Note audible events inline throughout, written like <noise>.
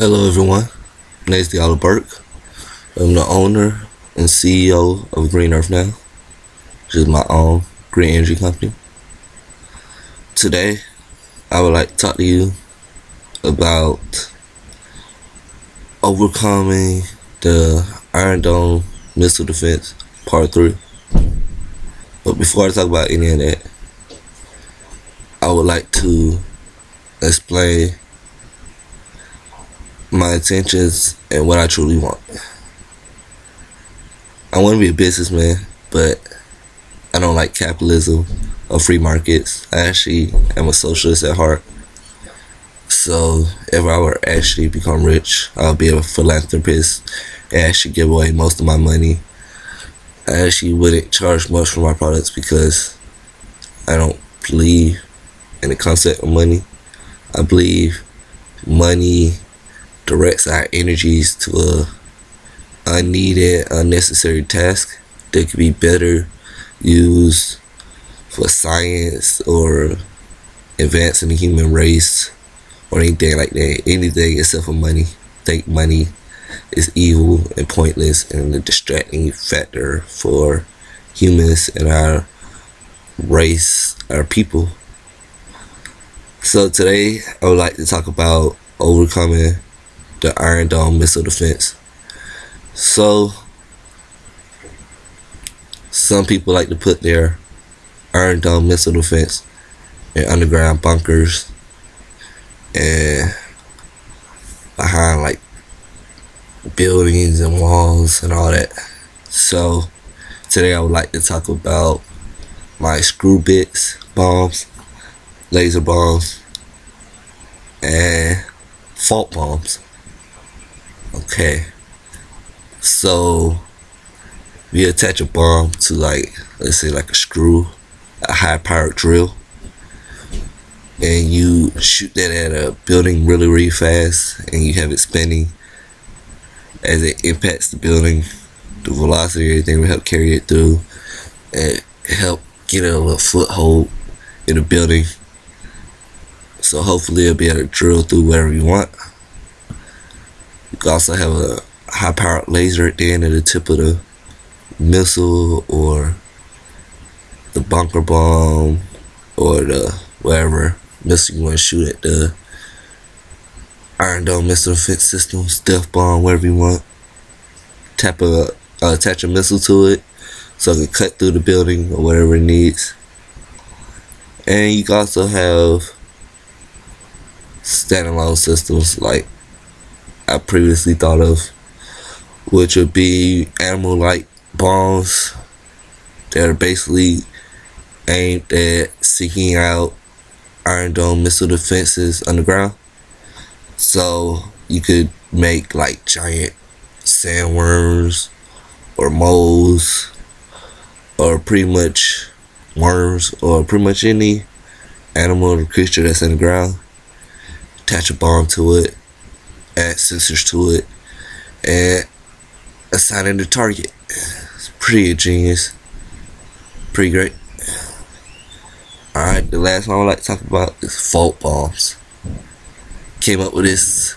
Hello everyone, is Diallo Burke. I'm the owner and CEO of Green Earth Now, which is my own green energy company. Today, I would like to talk to you about overcoming the Iron Dome missile defense part 3. But before I talk about any of that, I would like to explain my intentions and what I truly want. I want to be a businessman, but I don't like capitalism or free markets. I actually am a socialist at heart. So if I were actually become rich, I'll be a philanthropist and actually give away most of my money. I actually wouldn't charge much for my products because I don't believe in the concept of money. I believe money directs our energies to a unneeded, unnecessary task that could be better used for science or advancing the human race or anything like that. Anything except for money. Think money is evil and pointless and a distracting factor for humans and our race, our people. So today I would like to talk about overcoming the Iron Dome missile defense. So, some people like to put their Iron Dome missile defense in underground bunkers and behind like buildings and walls and all that. So, today I would like to talk about my screw bits, bombs, laser bombs, and fault bombs. Okay. So we attach a bomb to like let's say like a screw, a high powered drill, and you shoot that at a building really really fast and you have it spinning as it impacts the building. The velocity everything will help carry it through and help get a little foothold in the building. So hopefully it'll be able to drill through wherever you want. Also have a high powered laser at the end of the tip of the missile or the bunker bomb or the whatever missile you want to shoot at the Iron Dome missile defense system, stealth bomb, whatever you want. Tap a uh, attach a missile to it so it can cut through the building or whatever it needs. And you can also have standalone systems like I previously thought of, which would be animal like bombs that are basically aimed at seeking out Iron Dome missile defenses underground. So you could make like giant sandworms or moles or pretty much worms or pretty much any animal or creature that's in the ground. Attach a bomb to it add sensors to it, and assigning the target. It's pretty genius. Pretty great. Alright, the last one I would like to talk about is fault bombs. Came up with this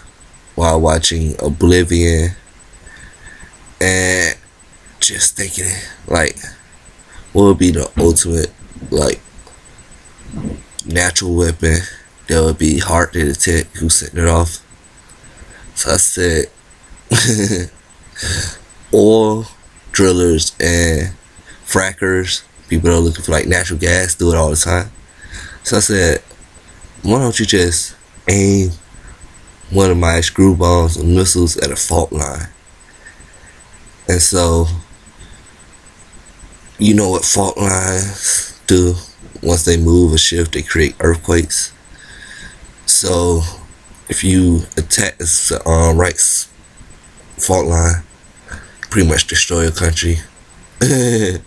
while watching Oblivion and just thinking like what would be the ultimate like natural weapon that would be hard to detect who sent it off so I said, <laughs> oil drillers and frackers, people that are looking for like natural gas, do it all the time. So I said, why don't you just aim one of my screw bombs and missiles at a fault line? And so, you know what fault lines do? Once they move or shift, they create earthquakes. So if you attack the uh, right fault line, pretty much destroy a country. <laughs>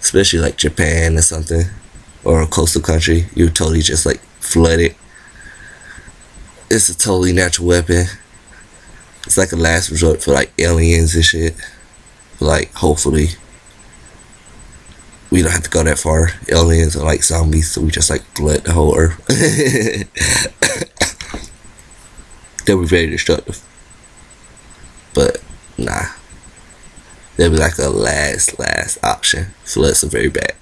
Especially like Japan or something, or a coastal country, you totally just like flood it. It's a totally natural weapon. It's like a last resort for like aliens and shit. But like, hopefully, we don't have to go that far. Aliens are like zombies, so we just like flood the whole earth. <laughs> they'll be very destructive. But nah. They'll be like a last, last option. Floods are very bad.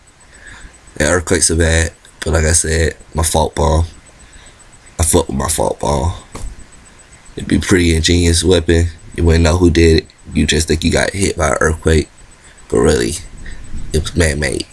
And earthquakes are bad. But like I said, my fault bomb. I fuck with my fault bomb. It'd be pretty ingenious weapon. You wouldn't know who did it. You just think you got hit by an earthquake. But really, it was man made.